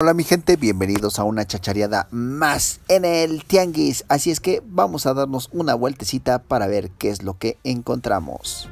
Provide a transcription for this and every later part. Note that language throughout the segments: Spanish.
Hola mi gente, bienvenidos a una chachareada más en el Tianguis. Así es que vamos a darnos una vueltecita para ver qué es lo que encontramos.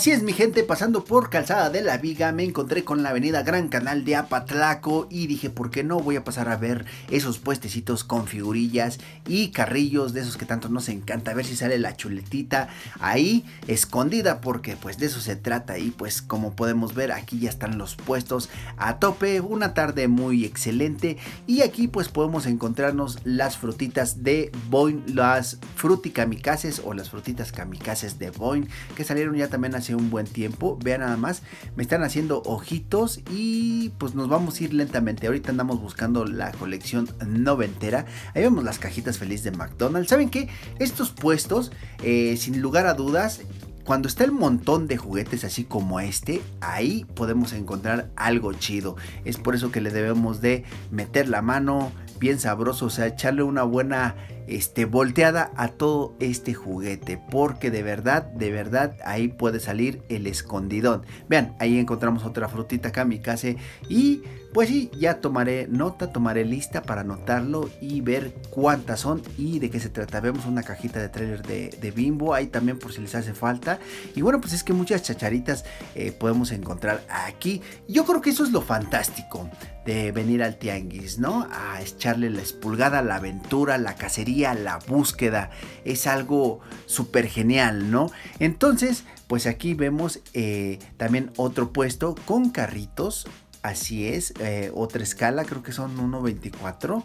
Así es mi gente, pasando por Calzada de la Viga me encontré con la avenida Gran Canal de Apatlaco y dije, ¿por qué no voy a pasar a ver esos puestecitos con figurillas y carrillos de esos que tanto nos encanta? A ver si sale la chuletita ahí escondida porque pues de eso se trata y pues como podemos ver aquí ya están los puestos a tope, una tarde muy excelente y aquí pues podemos encontrarnos las frutitas de Boeing, las fruticamikases o las frutitas kamikazes de Boeing que salieron ya también hace un buen tiempo. Vean nada más, me están haciendo ojitos y pues nos vamos a ir lentamente. Ahorita andamos buscando la colección noventera. Ahí vemos las cajitas feliz de McDonald's. ¿Saben qué? Estos puestos, eh, sin lugar a dudas, cuando está el montón de juguetes así como este, ahí podemos encontrar algo chido. Es por eso que le debemos de meter la mano bien sabroso, o sea, echarle una buena este, volteada a todo este juguete. Porque de verdad, de verdad, ahí puede salir el escondidón. Vean, ahí encontramos otra frutita kamikaze. Y pues sí, ya tomaré nota, tomaré lista para anotarlo y ver cuántas son y de qué se trata. Vemos una cajita de trailer de, Bimbo ahí también por si les hace falta. Y bueno, pues es que muchas chacharitas eh, podemos encontrar aquí. Yo creo que eso es lo fantástico de venir al tianguis, ¿no? A echarle la espulgada, la aventura, la cacería, la búsqueda. Es algo súper genial, ¿no? Entonces, pues aquí vemos eh, también otro puesto con carritos. Así es, eh, otra escala, creo que son 1.24.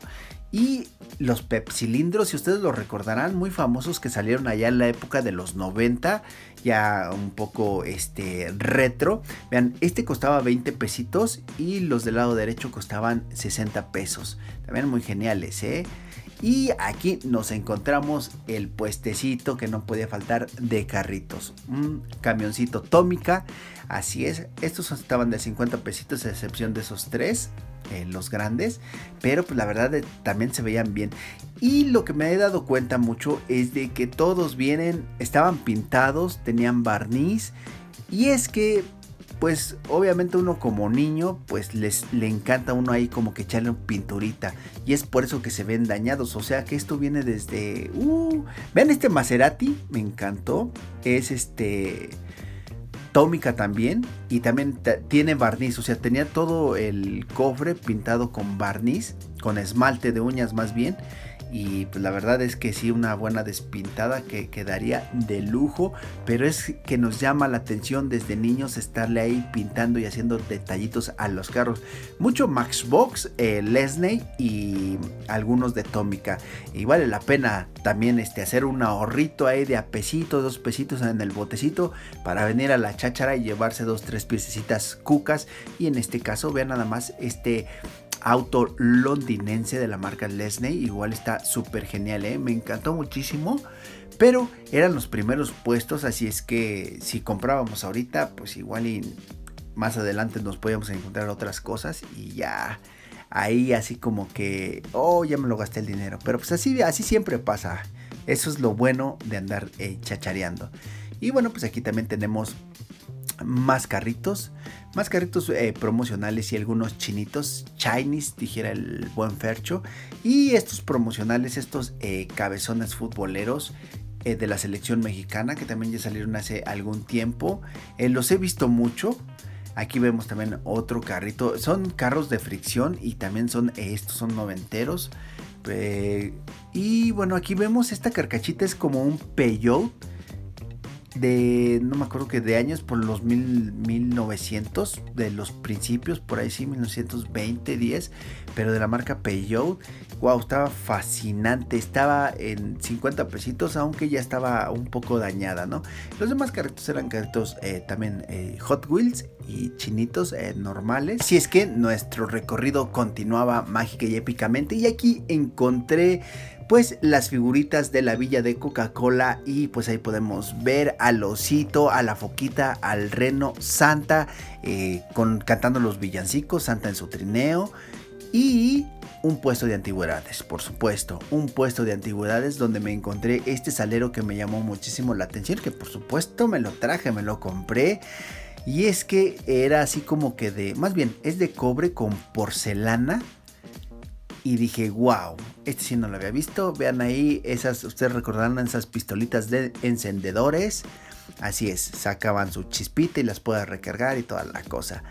Y los pepsilindros, si ustedes lo recordarán, muy famosos que salieron allá en la época de los 90, ya un poco este retro. Vean, este costaba 20 pesitos y los del lado derecho costaban 60 pesos. También muy geniales, ¿eh? Y aquí nos encontramos el puestecito que no podía faltar de carritos. Un camioncito tómica. Así es. Estos estaban de 50 pesitos a excepción de esos tres. Eh, los grandes. Pero pues la verdad eh, también se veían bien. Y lo que me he dado cuenta mucho es de que todos vienen, estaban pintados, tenían barniz. Y es que pues obviamente uno como niño, pues les le encanta a uno ahí como que echarle pinturita. Y es por eso que se ven dañados. O sea que esto viene desde... Uh, vean este Maserati, me encantó. Es este... Tómica también. Y también tiene barniz. O sea, tenía todo el cofre pintado con barniz. Con esmalte de uñas más bien. Y pues la verdad es que sí, una buena despintada que quedaría de lujo. Pero es que nos llama la atención desde niños estarle ahí pintando y haciendo detallitos a los carros. Mucho Maxbox, eh, Lesney y algunos de Tómica. Y vale la pena también este, hacer un ahorrito ahí de a dos pesitos en el botecito para venir a la cháchara y llevarse dos, tres piececitas cucas. Y en este caso, vean nada más este auto londinense de la marca Lesney. Igual está súper genial, ¿eh? me encantó muchísimo. Pero eran los primeros puestos, así es que si comprábamos ahorita, pues igual y más adelante nos podíamos encontrar otras cosas y ya ahí así como que, oh, ya me lo gasté el dinero. Pero pues así, así siempre pasa. Eso es lo bueno de andar eh, chachareando. Y bueno, pues aquí también tenemos más carritos, más carritos eh, promocionales y algunos chinitos, Chinese, dijera el buen Fercho, y estos promocionales, estos eh, cabezones futboleros eh, de la selección mexicana que también ya salieron hace algún tiempo, los he visto mucho. Aquí vemos también otro carrito, son carros de fricción y también son estos son noventeros. y bueno, aquí vemos esta carcachita es como un Peugeot de, no me acuerdo que de años, por los mil, 1900, de los principios, por ahí sí, 1920, 10, pero de la marca Peugeot. Wow, estaba fascinante, estaba en 50 pesitos, aunque ya estaba un poco dañada, ¿no? Los demás carritos eran carritos eh, también eh, Hot Wheels y chinitos eh, normales. Si es que nuestro recorrido continuaba mágica y épicamente, y aquí encontré pues las figuritas de la villa de Coca-Cola y pues ahí podemos ver al osito, a la foquita, al reno, Santa, eh, con, cantando los villancicos, Santa en su trineo Y un puesto de antigüedades, por supuesto, un puesto de antigüedades donde me encontré este salero que me llamó muchísimo la atención, que por supuesto me lo traje, me lo compré. Y es que era así como que de, más bien, es de cobre con porcelana. Y dije, wow, este sí no lo había visto. Vean ahí, esas, ustedes recordarán esas pistolitas de encendedores. Así es, sacaban su chispita y las puede recargar y toda la cosa.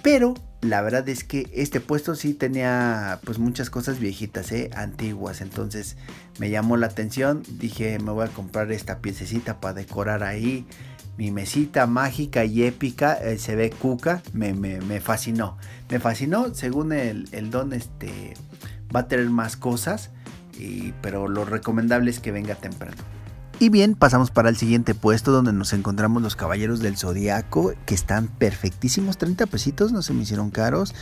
Pero la verdad es que este puesto sí tenía pues muchas cosas viejitas, ¿eh? antiguas. Entonces me llamó la atención. Dije, me voy a comprar esta piececita para decorar ahí. Mi mesita mágica y épica. Eh, se ve cuca. Me, fascinó. Me fascinó. Según el, el, don, este va a tener más cosas. Pero lo recomendable es que venga temprano. Y bien, pasamos para el siguiente puesto donde nos encontramos los Caballeros del Zodiaco, que están perfectísimos, 30 pesitos, no se me hicieron caros.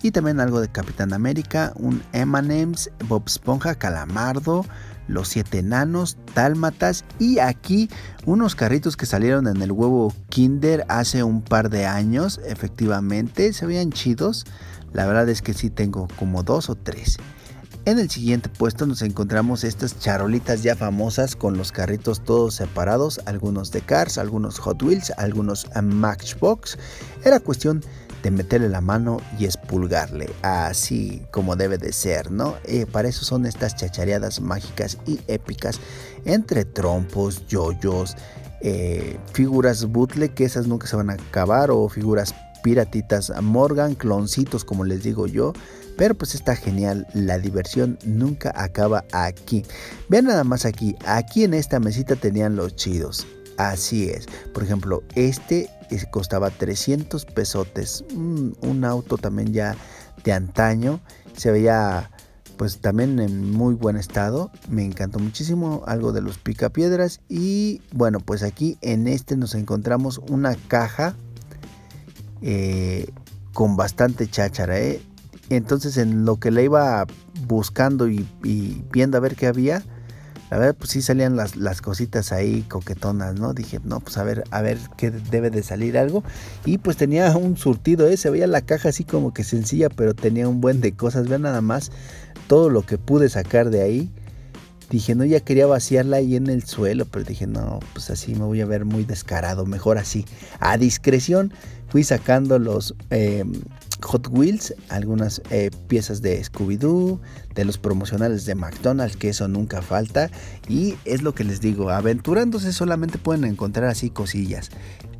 Y también algo de Capitán América, un Emanems, Bob Esponja, Calamardo, los siete enanos, Tálmatas y aquí unos carritos que salieron en el huevo Kinder hace un par de años, efectivamente, se veían chidos. La verdad es que sí tengo como dos o tres. En el siguiente puesto nos encontramos estas charolitas ya famosas con los carritos todos separados, algunos de Cars, algunos Hot Wheels, algunos Matchbox. Era cuestión de meterle la mano y espulgarle, así como debe de ser, ¿no? Eh, para eso son estas chachareadas mágicas y épicas entre trompos, yoyos, eh, figuras bootle que esas nunca se van a acabar o figuras piratitas Morgan, cloncitos como les digo yo, pero pues está genial, la diversión nunca acaba aquí. Vean nada más aquí, aquí en esta mesita tenían los chidos. Así es. Por ejemplo, este costaba 300 pesotes. un auto también ya de antaño. Se veía pues también en muy buen estado. Me encantó muchísimo algo de los picapiedras. Y bueno, pues aquí en este nos encontramos una caja eh, con bastante cháchara. ¿eh? Entonces en lo que le iba buscando y, viendo a ver qué había, la verdad pues sí salían las, las, cositas ahí coquetonas, ¿no? Dije, no, pues a ver, a ver qué debe de salir algo. Y pues tenía un surtido, ¿eh? Se veía la caja así como que sencilla, pero tenía un buen de cosas. Vean nada más todo lo que pude sacar de ahí. Dije, no, ya quería vaciarla ahí en el suelo, pero dije, no, pues así me voy a ver muy descarado, mejor así. A discreción fui sacando los eh, Hot Wheels, algunas eh, piezas de Scooby-Doo, de los promocionales de McDonald's, que eso nunca falta. Y es lo que les digo, aventurándose solamente pueden encontrar así cosillas.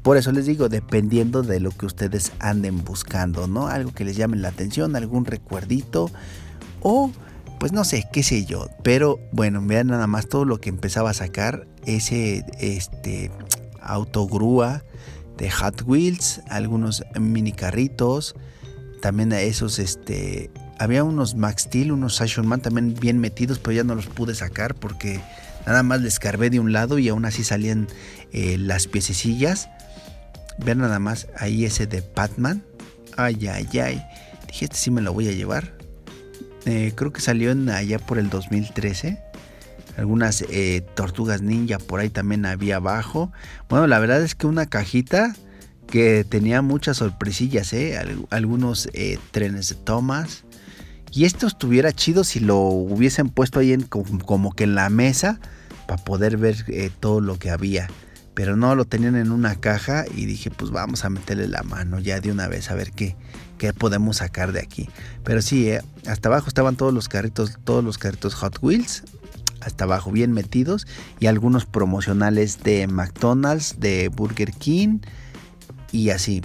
Por eso les digo, dependiendo de lo que ustedes anden buscando, ¿no? Algo que les llame la atención, algún recuerdito o pues no sé, qué sé yo. Pero bueno, vean nada más todo lo que empezaba a sacar ese este autogrúa de Hot Wheels, algunos mini carritos, también esos, este, había unos Max Steel, unos Station Man también bien metidos, pero ya no los pude sacar porque nada más les carvé de un lado y aún así salían eh, las piececillas. Vean nada más ahí ese de Batman. Ay, ay, ay. Dije, este sí me lo voy a llevar. Eh, creo que salió en, allá por el 2013. Algunas eh, tortugas ninja por ahí también había abajo. Bueno, la verdad es que una cajita que tenía muchas sorpresillas, ¿eh? algunos trenes de Thomas. Y esto estuviera chido si lo hubiesen puesto ahí en, como, que en la mesa para poder ver todo lo que había. Pero no lo tenían en una caja y dije, pues vamos a meterle la mano ya de una vez a ver qué, qué podemos sacar de aquí. Pero sí, hasta abajo estaban todos los carritos, todos los carritos Hot Wheels, hasta abajo bien metidos y algunos promocionales de McDonald's, de Burger King y así.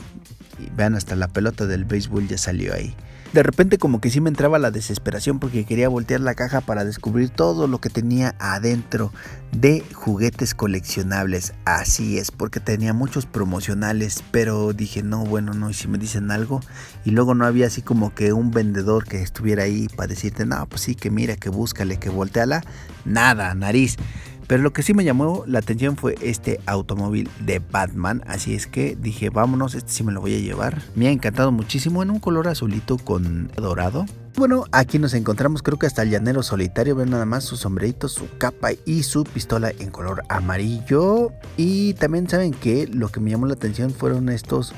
vean, hasta la pelota del béisbol ya salió ahí. De repente como que sí me entraba la desesperación porque quería voltear la caja para descubrir todo lo que tenía adentro de juguetes coleccionables. Así es, porque tenía muchos promocionales, pero dije, no, bueno, no, y si me dicen algo. Y luego no había así como que un vendedor que estuviera ahí para decirte, no, pues sí, que mira, que búscale, que volteala. Nada, nariz. Pero lo que sí me llamó la atención fue este automóvil de Batman. Así es que dije, vámonos, este sí me lo voy a llevar. Me ha encantado muchísimo en un color azulito con dorado. Bueno, aquí nos encontramos, creo que hasta el llanero solitario. Ven nada más su sombrerito, su capa y su pistola en color amarillo. Y también saben que lo que me llamó la atención fueron estos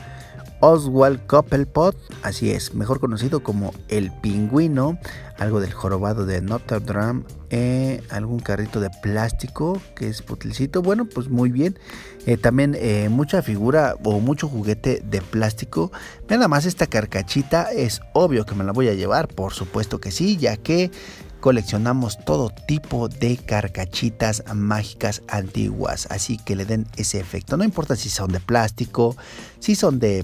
Oswald Coppelpot, así es, mejor conocido como el pingüino, algo del jorobado de Notre Dame, eh, algún carrito de plástico que es putilcito, bueno, pues muy bien, eh, también eh, mucha figura o mucho juguete de plástico, nada más esta carcachita es obvio que me la voy a llevar, por supuesto que sí, ya que coleccionamos todo tipo de carcachitas mágicas antiguas, así que le den ese efecto. No importa si son de plástico, si son de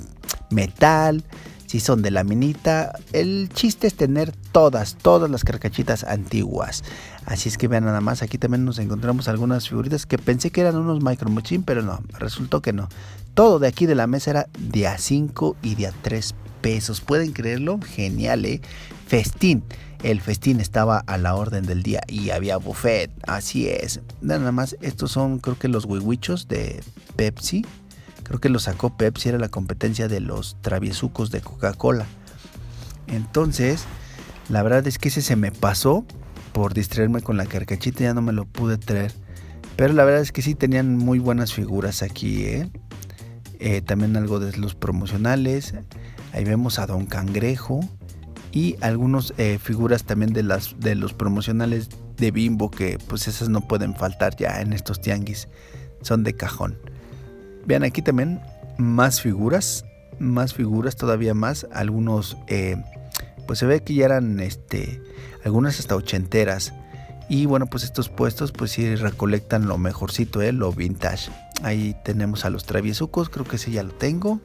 metal, si son de laminita, el chiste es tener todas, todas las carcachitas antiguas. Así es que vean nada más, aquí también nos encontramos algunas figuritas que pensé que eran unos micro machine, pero no, resultó que no. Todo de aquí de la mesa era de a 5 y de a 3 pesos. ¿Pueden creerlo? Genial, ¿eh? Festín. El festín estaba a la orden del día y había buffet. Así es. Nada más, estos son creo que los huihuichos de Pepsi. Creo que los sacó Pepsi, era la competencia de los traviesucos de Coca-Cola. Entonces, la verdad es que ese se me pasó por distraerme con la carcachita, ya no me lo pude traer. Pero la verdad es que sí tenían muy buenas figuras aquí, ¿eh? Eh, también algo de los promocionales. Ahí vemos a Don Cangrejo y algunas eh, figuras también de, las, de los promocionales de Bimbo que pues esas no pueden faltar ya en estos tianguis. Son de cajón. Vean aquí también más figuras, más figuras todavía más. Algunos eh, pues se ve que ya eran este, algunas hasta ochenteras. Y bueno, pues estos puestos pues sí recolectan lo mejorcito, ¿eh? lo vintage. Ahí tenemos a los traviesucos, creo que ese ya lo tengo.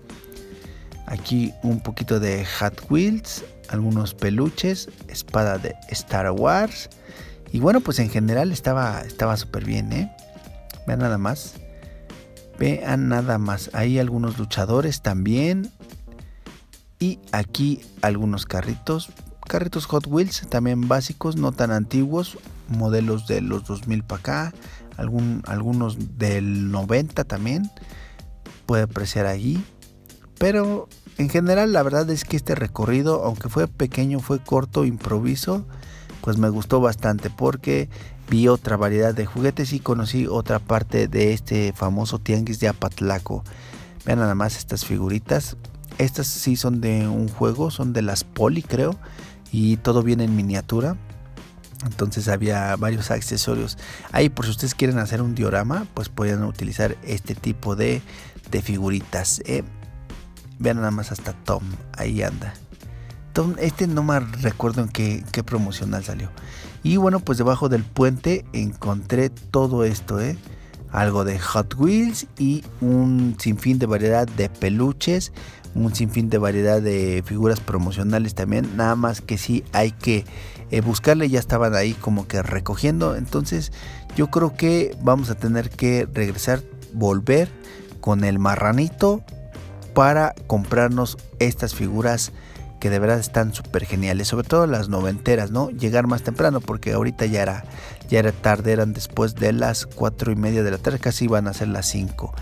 Aquí un poquito de Hot Wheels, algunos peluches, espada de Star Wars. Y bueno, pues en general estaba estaba súper bien, ¿eh? Vean nada más. Vean nada más. Hay algunos luchadores también. Y aquí algunos carritos. Carritos Hot Wheels, también básicos, no tan antiguos. Modelos de los 2000 para acá. Algún, algunos del 90 también. Puede apreciar allí. Pero en general la verdad es que este recorrido, aunque fue pequeño, fue corto, improviso, pues me gustó bastante porque vi otra variedad de juguetes y conocí otra parte de este famoso tianguis de Apatlaco. Vean nada más estas figuritas. Estas sí son de un juego, son de las Poli creo. Y todo viene en miniatura. Entonces había varios accesorios. Ahí por si ustedes quieren hacer un diorama, pues pueden utilizar este tipo de, de figuritas. ¿eh? Vean nada más hasta Tom, ahí anda. Tom, este no me recuerdo en qué, promocional salió. Y bueno, pues debajo del puente encontré todo esto, ¿eh? Algo de Hot Wheels y un sinfín de variedad de peluches, un sinfín de variedad de figuras promocionales también. Nada más que sí hay que eh, buscarle, ya estaban ahí como que recogiendo. Entonces yo creo que vamos a tener que regresar, volver con el marranito para comprarnos estas figuras que de verdad están súper geniales, sobre todo las noventeras, ¿no? Llegar más temprano porque ahorita ya era, ya era tarde, eran después de las cuatro y media de la tarde, casi iban a ser las 5.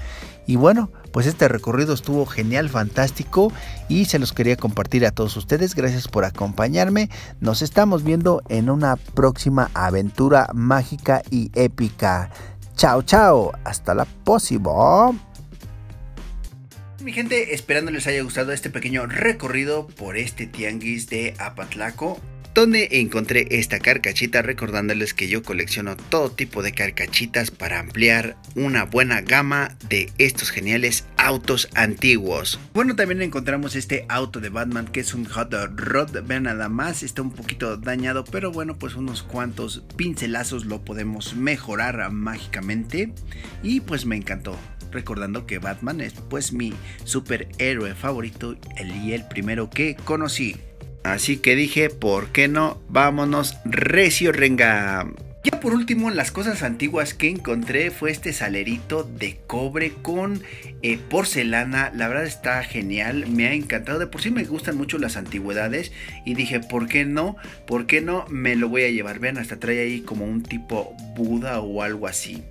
Y bueno, pues este recorrido estuvo genial, fantástico y se los quería compartir a todos ustedes. Gracias por acompañarme. Nos estamos viendo en una próxima aventura mágica y épica. Chao, chao. Hasta la próxima. Mi gente, esperando les haya gustado este pequeño recorrido por este tianguis de Apatlaco, donde encontré esta carcachita recordándoles que yo colecciono todo tipo de carcachitas para ampliar una buena gama de estos geniales autos antiguos. Bueno, también encontramos este auto de Batman que es un Hot Rod, vean nada más, está un poquito dañado, pero bueno, pues unos cuantos pincelazos lo podemos mejorar mágicamente. Y pues me encantó recordando que Batman es pues mi superhéroe favorito el y el primero que conocí. Así que dije, ¿por qué no? Vámonos, recio renga. Ya por último, las cosas antiguas que encontré fue este salerito de cobre con eh, porcelana. La verdad está genial, me ha encantado. De por sí me gustan mucho las antigüedades. Y dije, ¿por qué no? ¿Por qué no? Me lo voy a llevar. Vean, hasta trae ahí como un tipo Buda o algo así.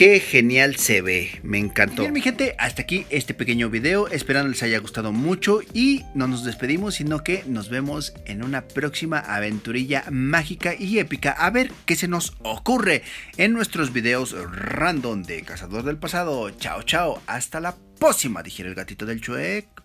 Qué genial se ve, me encantó. Bien, mi gente, hasta aquí este pequeño video. Esperando les haya gustado mucho y no nos despedimos, sino que nos vemos en una próxima aventurilla mágica y épica. A ver qué se nos ocurre en nuestros videos random de Cazador del Pasado. Chao, chao, hasta la próxima, dijera el gatito del chueco.